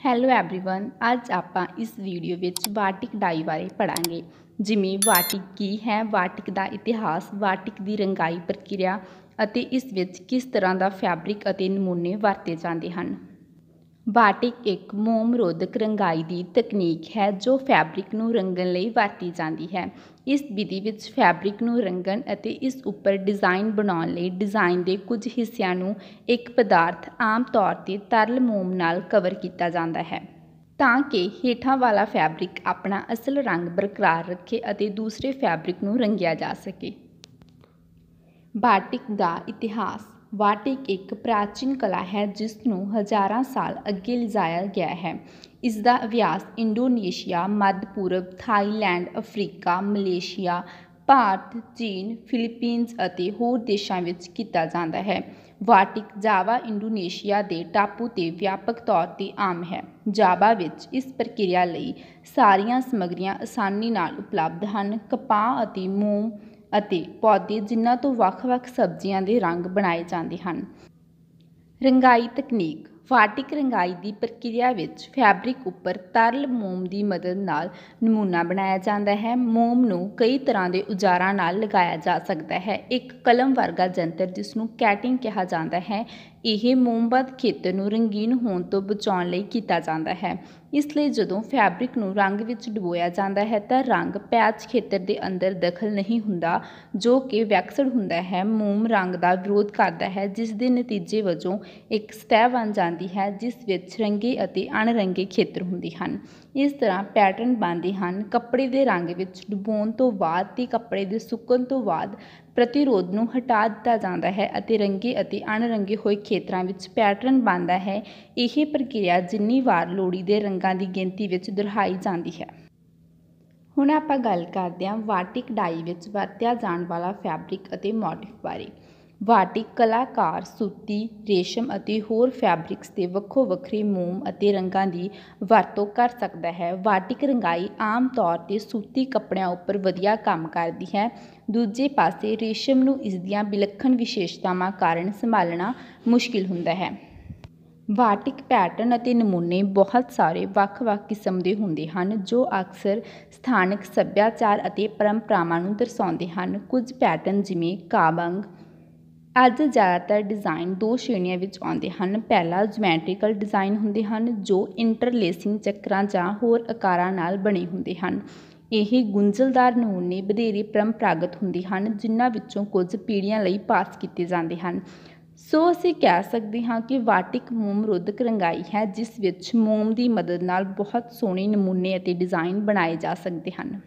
Hello everyone ਅੱਜ ਆਪਾਂ ਇਸ ਵੀਡੀਓ ਵਿੱਚ ਵਾਟਿਕ ਡਾਈ ਬਾਰੇ ਪੜਾਂਗੇ ਜਿਵੇਂ ਵਾਟਿਕ ਕੀ ਹੈ ਵਾਟਿਕ ਦਾ ਇਤਿਹਾਸ ਵਾਟਿਕ ਦੀ ਰੰਗਾਈ ਪ੍ਰਕਿਰਿਆ ਅਤੇ ਇਸ ਵਿੱਚ ਕਿਸ ਤਰ੍ਹਾਂ ਦਾ ਫੈਬਰਿਕ ਅਤੇ ਨਮੂਨੇ ਵਰਤੇ ਜਾਂਦੇ ਹਨ ਬਾਟਿਕ ਇੱਕ ਮੋਮ ਰੋਧਕ ਰੰਗਾਈ ਦੀ ਤਕਨੀਕ ਹੈ ਜੋ ਫੈਬਰਿਕ ਨੂੰ ਰੰਗਣ ਲਈ ਵਰਤੀ ਜਾਂਦੀ ਹੈ। ਇਸ ਵਿਧੀ ਵਿੱਚ ਫੈਬਰਿਕ ਨੂੰ ਰੰਗਣ ਅਤੇ ਇਸ ਉੱਪਰ ਡਿਜ਼ਾਈਨ ਬਣਾਉਣ ਲਈ ਡਿਜ਼ਾਈਨ ਦੇ ਕੁਝ ਹਿੱਸਿਆਂ ਨੂੰ ਇੱਕ ਪਦਾਰਥ ਆਮ ਤੌਰ ਤੇ ਤਰਲ ਮੋਮ ਨਾਲ ਕਵਰ ਕੀਤਾ ਜਾਂਦਾ ਹੈ ਤਾਂ ਕਿ ਹੇਠਾਂ ਵਾਲਾ ਫੈਬਰਿਕ ਆਪਣਾ ਅਸਲ ਰੰਗ ਬਰਕਰਾਰ ਰੱਖੇ ਅਤੇ ਦੂਸਰੇ ਫੈਬਰਿਕ ਨੂੰ ਰੰਗਿਆ ਜਾ ਸਕੇ। ਬਾਟਿਕ ਦਾ ਇਤਿਹਾਸ ਵਾਟਿਕ ਇੱਕ ਪ੍ਰਾਚੀਨ ਕਲਾ ਹੈ ਜਿਸ ਨੂੰ ਹਜ਼ਾਰਾਂ ਸਾਲ ਅੱਗੇ ਲਿਜਾਇਆ ਗਿਆ ਹੈ। ਇਸ ਦਾ ਅਭਿਆਸ ਇੰਡੋਨੇਸ਼ੀਆ, ਮੱਧ ਪੂਰਬ, ਥਾਈਲੈਂਡ, ਅਫਰੀਕਾ, ਮਲੇਸ਼ੀਆ, ਭਾਰਤ, ਚੀਨ ਫਿਲੀਪੀਨਜ਼ ਅਤੇ ਹੋਰ ਦੇਸ਼ਾਂ ਵਿੱਚ ਕੀਤਾ ਜਾਂਦਾ ਹੈ। ਵਾਟਿਕ ਜਾਵਾ ਇੰਡੋਨੇਸ਼ੀਆ ਦੇ ਟਾਪੂ ਤੇ ਵਿਆਪਕ ਤੌਰ ਤੇ ਆਮ ਹੈ। ਜਾਵਾ ਵਿੱਚ ਇਸ ਪ੍ਰਕਿਰਿਆ ਲਈ ਸਾਰੀਆਂ ਸਮੱਗਰੀਆਂ ਆਸਾਨੀ ਨਾਲ ਉਪਲਬਧ ਹਨ। ਕਪਾਹ ਅਤੇ ਮੋਮ ਅਤੇ ਪੌਦੇ ਜਿਨ੍ਹਾਂ ਤੋਂ ਵੱਖ-ਵੱਖ ਸਬਜ਼ੀਆਂ ਦੇ ਰੰਗ ਬਣਾਏ ਜਾਂਦੇ ਹਨ। ਰੰਗਾਈ ਤਕਨੀਕ ਵਾਟਿਕ ਰੰਗਾਈ ਦੀ ਪ੍ਰਕਿਰਿਆ ਵਿੱਚ ਫੈਬਰਿਕ ਉੱਪਰ ਤਰਲ ਮੋਮ ਦੀ ਮਦਦ ਨਾਲ ਨਮੂਨਾ ਬਣਾਇਆ ਜਾਂਦਾ ਹੈ। ਮੋਮ ਨੂੰ ਕਈ ਤਰ੍ਹਾਂ ਦੇ ਉਜਾਰਾਂ ਨਾਲ ਲਗਾਇਆ ਜਾ ਸਕਦਾ ਹੈ। ਇੱਕ ਕਲਮ ਵਰਗਾ ਜੰਤਰ ਜਿਸ ਨੂੰ ਕੈਟਿੰਗ ਕਿਹਾ ਜਾਂਦਾ ਹੈ, ਇਹ ਮੋਮਬੱਤ ਖੇਤਰ ਨੂੰ ਰੰਗੀਨ ਹੋਣ ਤੋਂ ਬਚਾਉਣ ਲਈ ਕੀਤਾ ਜਾਂਦਾ ਹੈ। ਇਸ ਲਈ ਜਦੋਂ ਫੈਬਰਿਕ ਨੂੰ ਰੰਗ ਵਿੱਚ ਡੁਬੋਇਆ ਜਾਂਦਾ ਹੈ ਤਾਂ ਰੰਗ ਪੈਚ ਖੇਤਰ ਦੇ ਅੰਦਰ ਦਖਲ ਨਹੀਂ ਹੁੰਦਾ, ਜੋ ਕਿ ਵੈਕਸਡ ਹੁੰਦਾ ਹੈ। ਮੋਮ ਰੰਗ ਦਾ ਵਿਰੋਧ ਕਰਦਾ ਹੈ, ਜਿਸ ਦੇ ਨਤੀਜੇ ਵਜੋਂ ਇੱਕ ਸਤਹ ਬਣ ਜਾਂਦੀ ਹੈ, ਜਿਸ ਵਿੱਚ ਰੰਗੇ ਅਤੇ ਅਣਰੰਗੇ ਖੇਤਰ ਹੁੰਦੇ ਹਨ। ਇਸ ਤਰ੍ਹਾਂ ਪੈਟਰਨ ਬਣਦੇ ਹਨ। ਕੱਪੜੇ ਦੇ ਰੰਗ ਵਿੱਚ ਡੁਬੋਣ ਤੋਂ ਬਾਅਦ ਤੇ ਕੱਪੜੇ ਦੇ ਸੁੱਕਣ ਤੋਂ ਬਾਅਦ ਪ੍ਰਤੀਰੋਧ ਨੂੰ ਹਟਾ ਦਿੱਤਾ ਜਾਂਦਾ ਹੈ ਅਤੇ ਰੰਗੇ ਅਤੇ ਅਣਰੰਗੇ ਹੋਏ ਖੇਤਰਾਂ ਵਿੱਚ ਪੈਟਰਨ ਬਣਦਾ ਹੈ। ਇਹ ਪ੍ਰਕਿਰਿਆ ਜਿੰਨੀ ਵਾਰ ਲੋੜੀ ਦੇ ਰੰਗਾਂ ਦੀ ਗਿਣਤੀ ਵਿੱਚ ਦੁਹਰਾਈ ਜਾਂਦੀ ਹੈ। ਹੁਣ ਆਪਾਂ ਗੱਲ ਕਰਦੇ ਹਾਂ ਵਾਟਿਕ ਡਾਈ ਵਿੱਚ ਵਰਤਿਆ ਜਾਣ ਵਾਲਾ ਫੈਬਰਿਕ ਅਤੇ ਮੋਟਿਫ ਬਾਰੇ। ਵਾਟਿਕ ਕਲਾਕਾਰ, ਸੂਤੀ, ਰੇਸ਼ਮ ਅਤੇ ਹੋਰ ਫੈਬਰਿਕਸ ਦੇ ਵੱਖੋ ਵੱਖਰੇ ਮੋਮ ਅਤੇ ਰੰਗਾਂ ਦੀ ਵਰਤੋਂ ਕਰ ਸਕਦਾ ਹੈ। ਵਾਟਿਕ ਰੰਗਾਈ ਆਮ ਤੌਰ ਤੇ ਸੂਤੀ ਕੱਪੜਿਆਂ ਉੱਪਰ ਵਧੀਆ ਕੰਮ ਕਰਦੀ ਹੈ। ਦੂਜੇ ਪਾਸੇ ਰੇਸ਼ਮ ਨੂੰ ਇਸ ਦੀਆਂ ਵਿਲੱਖਣ ਵਿਸ਼ੇਸ਼ਤਾਵਾਂ ਕਾਰਨ ਸੰਭਾਲਣਾ ਮੁਸ਼ਕਿਲ ਹੁੰਦਾ ਹੈ। ਵਾਟਿਕ ਪੈਟਰਨ ਅਤੇ ਨਮੂਨੇ ਬਹੁਤ ਸਾਰੇ ਵੱਖ-ਵੱਖ ਕਿਸਮ ਦੇ ਹੁੰਦੇ ਹਨ, ਜੋ ਅਕਸਰ ਸਥਾਨਕ ਸੱਭਿਆਚਾਰ ਅਤੇ ਪਰੰਪਰਾਵਾਂ ਨੂੰ ਦਰਸਾਉਂਦੇ ਹਨ। ਕੁਝ ਪੈਟਰਨ ਜਿਵੇਂ ਕਾਬੰਗ ਅੱਜ ਜ਼ਿਆਦਾਤਰ ਡਿਜ਼ਾਈਨ ਦੋ ਸ਼੍ਰੇਣੀਆਂ ਵਿੱਚ ਆਉਂਦੇ ਹਨ। ਪਹਿਲਾ ਜਮੈਟ੍ਰੀਕਲ ਡਿਜ਼ਾਈਨ ਹੁੰਦੇ ਹਨ, ਜੋ ਇੰਟਰਲੇਸਿੰਗ ਚੱਕਰਾਂ ਜਾਂ ਹੋਰ ਆਕਾਰਾਂ ਨਾਲ ਬਣੇ ਹੁੰਦੇ ਹਨ। ਇਹ ਗੁੰਝਲਦਾਰ ਨਮੂਨੇ ਵਧੇਰੇ ਪਰੰਪਰਾਗਤ ਹੁੰਦੇ ਹਨ, ਜਿਨ੍ਹਾਂ ਵਿੱਚੋਂ ਕੁਝ ਪੀੜ੍ਹੀਆਂ ਲਈ ਪਾਸ ਕੀਤੇ ਜਾਂਦੇ ਹਨ। ਸੋ ਅਸੀਂ ਕਹਿ ਸਕਦੇ ਹਾਂ ਕਿ ਵਾਟਿਕ ਮੋਮ ਰੋਧਕ ਰੰਗਾਈ ਹੈ, ਜਿਸ ਵਿੱਚ ਮੋਮ ਦੀ ਮਦਦ ਨਾਲ ਬਹੁਤ ਸੋਹਣੇ ਨਮੂਨੇ ਅਤੇ ਡਿਜ਼ਾਈਨ ਬਣਾਏ ਜਾ ਸਕਦੇ ਹਨ।